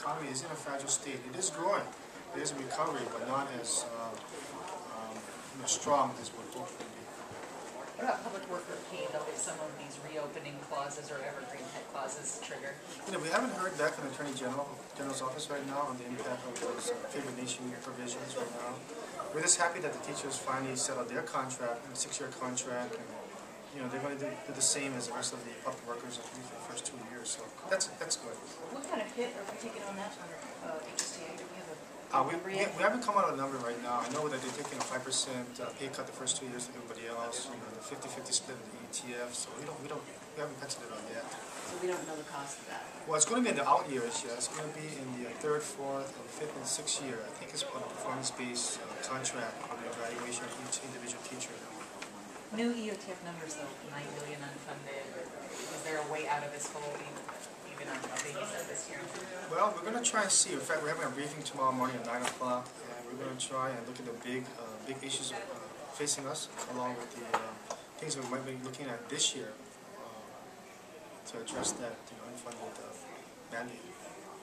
economy is in a fragile state. It is growing. It is a recovery, but not as uh, um, you know, strong as we're hoping be. What about public worker pay though, if some of these reopening clauses or evergreen type clauses trigger? You know, we haven't heard back from the Attorney General, General's office right now on the impact of those uh, favored nation provisions right now. We're just happy that the teachers finally settled their contract, a six-year contract, and, you know, they're going to do, do the same as the rest of the public workers for the first two years, so that's, that's good. What kind of hit are we taking on that under uh, HSTA? Do we have Uh, we, we we haven't come out with a number right now. I know that they're taking a five percent uh, pay cut the first two years like everybody else, you know, the 50-50 split of the EUTF, so we don't, we don't, we haven't penciled it out yet. So we don't know the cost of that. Well, it's going to be in the out years, yeah. It's going to be in the uh, third, fourth, and fifth, and sixth year. I think it's on a performance-based uh, contract for the evaluation of each individual teacher. New EUTF numbers though, nine billion unfunded, is there a way out of this hole even, on this year? Well, we're going to try and see. In fact, we're having a briefing tomorrow morning at nine o'clock, and we're going to try and look at the big, uh, big issues uh, facing us, along with the uh, things we might be looking at this year uh, to address that, unfunded uh, mandate.